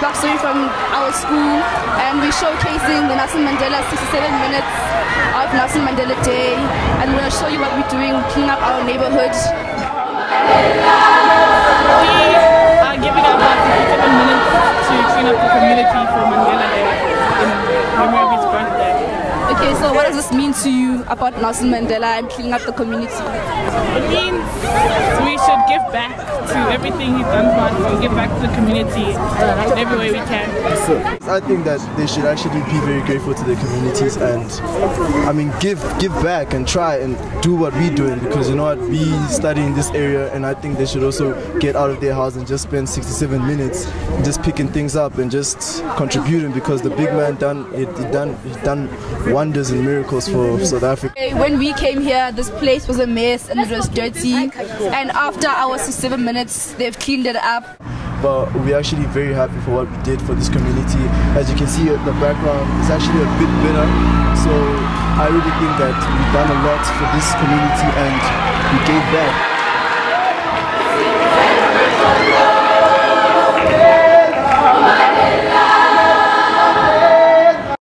blocks away from our school, and we're showcasing the Nelson Mandela 67 minutes of Nelson Mandela Day, and we're going to show you what we're doing, clean up our neighborhood. We are giving up our 67 minutes to clean up the community for Mandela Day in memory of his birthday. Okay, so what does this mean to you about Nelson Mandela and cleaning up the community? It means we should give back to everything he's done for us and give back to the community in every way we can. I think that they should actually be very grateful to their communities and I mean give give back and try and do what we're doing because you know what we study in this area and I think they should also get out of their house and just spend 67 minutes just picking things up and just contributing because the big man done he, he done he done wonders and miracles for South Africa. When we came here, this place was a mess and it was dirty. And after our 67 minutes, they've cleaned it up. But we're actually very happy for what we did for this community. As you can see at the background, it's actually a bit better. So I really think that we've done a lot for this community and we gave back.